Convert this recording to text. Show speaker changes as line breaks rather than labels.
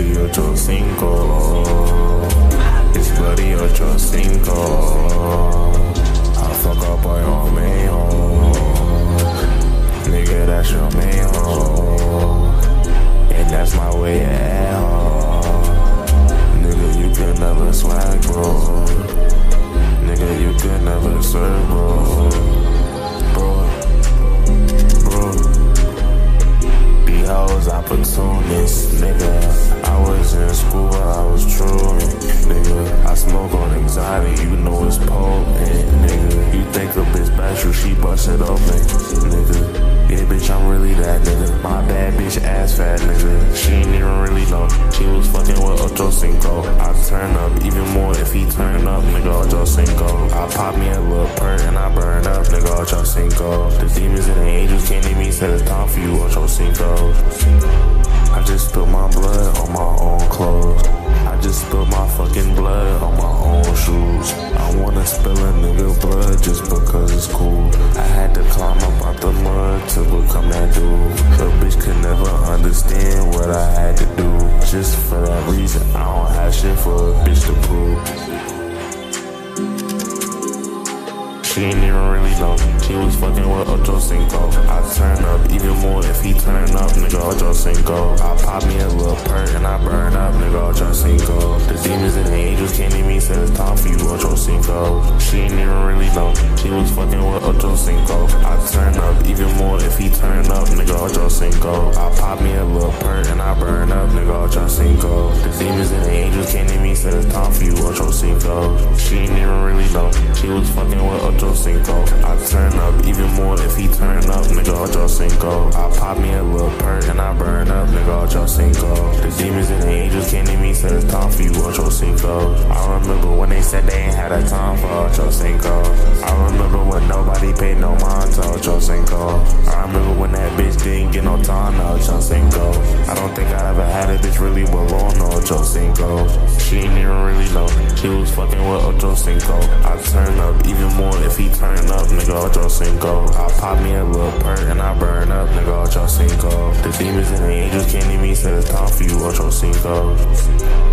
bloody ocho cinco. It's bloody ocho cinco. I fuck up your main home. Nigga, that's your main home. And that's my way at hoes opportunists, nigga. I was in school, I was true, nigga. I smoke on anxiety, you know it's potent, nigga. You think a bitch special, she bust it open, nigga. Yeah, bitch, I'm really that nigga. My bad bitch, ass fat nigga. She ain't even really know. She was fucking with Ocho Cinco. I turn up even more The demons and the angels came to me, said it's time for you, Ocho Cinco. I just spilled my blood on my own clothes. I just spilled my fucking blood on my own shoes. I wanna spill a nigga blood just because it's cool. I had to climb up out the mud to become that dude. A bitch could never understand what I had to do. Just for that reason, I don't have shit for a bitch to prove. She ain't even really know. She was fucking with Ocho Cinco. I turn up even more if he turn up, nigga. Ocho Cinco. I pop me a little perk and I burn up, nigga. Ocho Cinco. The demons and the angels came to me, it's time for you, Ocho Cinco. She ain't even really know. She was fucking with Ocho Cinco. I turn up even more if he turn. Ocho Cinco. I pop me a little perk and I burn up, nigga. Ocho Cinco. The demons and the angels came to me, said it's time for you, Ocho Cinco. She ain't even really know. She was fucking with Ocho Cinco. I turn up even more if he turn up, nigga. Ocho Cinco. I pop me a little perk and I burn up, nigga. Ocho Cinco. The demons and the angels came to me, said it's time for you, Ocho Cinco. I remember when they said they ain't had a time for Ocho Cinco. I remember Ocho Cinco. I don't think I ever had a bitch really belong to Ocho Cinco. She ain't even really know. She was fucking with Ocho Cinco. I turn up even more if he turn up, nigga. Ocho Cinco. I pop me a little perk and I burn up, nigga. Ocho Cinco. The demons and the angels can't even said it's time for you, Ocho Cinco.